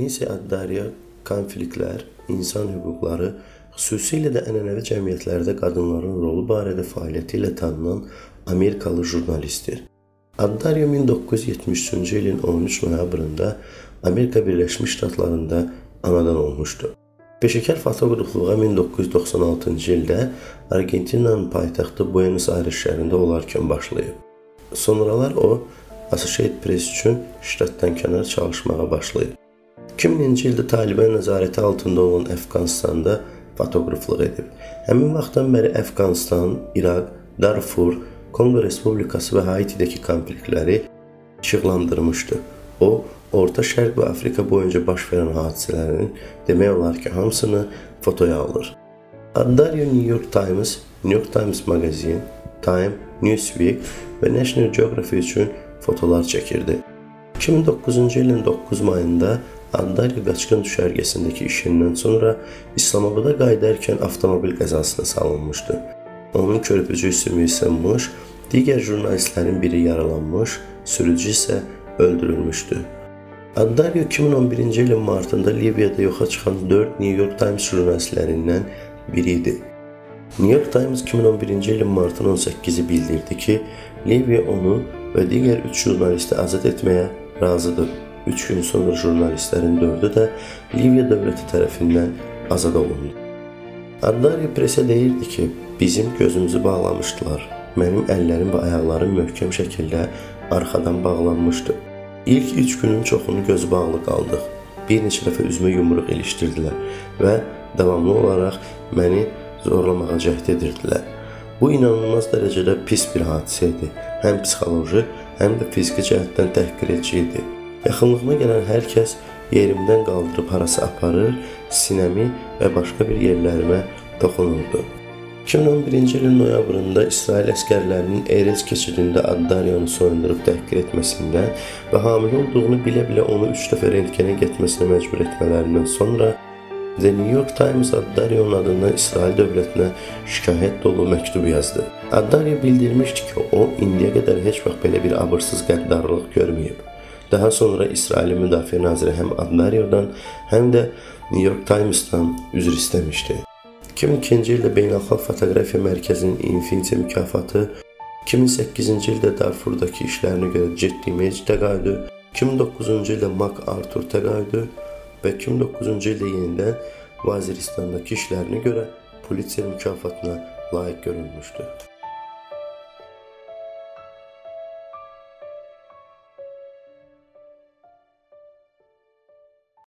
Lindsay Addaria konfliktlər, insan hüquqları, xüsusilə də ənənəvi cəmiyyətlərdə qadınların rolu barədə fəaliyyəti ilə tanınan Amerikalı jurnalistdir. Addaria 1973-cü ilin 13 noyabrında Amerika Birləşmiş Ştatlarında anadan olmuşdu. Peşəkar fotoqraflığa 1996-cı ildə Argentinanın paytaxtı Buenos Aires şəhərində olarkən başlayıb. Sonralar o Associated Press üçün ştatdan kənar çalışmağa başlayıb. 2000-ci ildə Taliban nəzarəti altında olan Əfqanistanda fotoqraflıq edib. Həmin vaxtdan bəri Əfqanistan, İraq, Darfur, Konqo Respublikası və Haitidəki konfliktləri işıqlandırmışdı. O, Orta Şərq və Afrika boyunca baş verən hadisələrin demək olar ki, hamısını fotoya alır. Addario New York Times, New York Times Magazine, Time, Newsweek və National Geographic üçün fotolar çəkirdi. 2009-cu ilin 9 mayında Addario qaçqın düşərgəsindəki işindən sonra İslamabada qayıdarkən avtomobil qəzasına salınmışdı. Onun körpücü sümüyü sınmış, digər jurnalistlərin biri yaralanmış, sürücü isə öldürülmüşdü. Addario 2011-ci ilin martında Liviyada yoxa çıxan 4 New York Times jurnalistlərindən biri idi. New York Times 2011-ci ilin martın 18-i bildirdi ki, Liviya onu və digər 3 jurnalisti azad etməyə razıdır. 3 gün sonra jurnalistlərin 4-ü də Liviya dövləti tərəfindən azad olundu. Addario presə deyirdi ki, bizim gözümüzü bağlamışdılar. Mənim əllərim və ayaqlarım möhkəm şəkildə arxadan bağlanmışdı. İlk üç günün çoxunu göz bağlı qaldıq. Bir neçə dəfə üzümə yumruq ilişdirdilər və davamlı olaraq məni zorlamağa cəhd edirdilər. Bu inanılmaz dərəcədə pis bir hadisə idi. Həm psixoloji, həm də fiziki cəhətdən təhqiredici idi. Yaxınlığıma gələn hər kəs yerimdən qaldırıb harasa aparır, sinəmi və başqa bir yerlərimə toxunurdu. 2011-ci ilin noyabrında İsrail əskərlərinin Erez keçidində Addariyanı soyundurub təhqir etməsindən və hamilə olduğunu bilə-bilə onu 3 dəfə rentgenə getməsinə məcbur etmələrindən sonra The New York Times Addariyanın adından İsrail dövlətinə şikayət dolu məktub yazdı. Addariya bildirmişdi ki, o indiyə qədər heç vaxt belə bir abırsız qəddarlıq görməyib. Daha sonra İsrailin müdafiə naziri həm Addariyadan, həm də New York Times'dan üzr istəmişdi. 2002-ci ildə Beynəlxalq Fotoqrafiya Mərkəzinin Infinity mükafatı, 2008-ci ildə Darfurdakı işlərinə görə Jet Image təqaüdü, 2009-cu ildə Mac Arthur təqaüdü və 2009-cu ildə yenidən Vaziristandakı işlərinə görə Pulitzer mükafatına layiq görülmüşdü.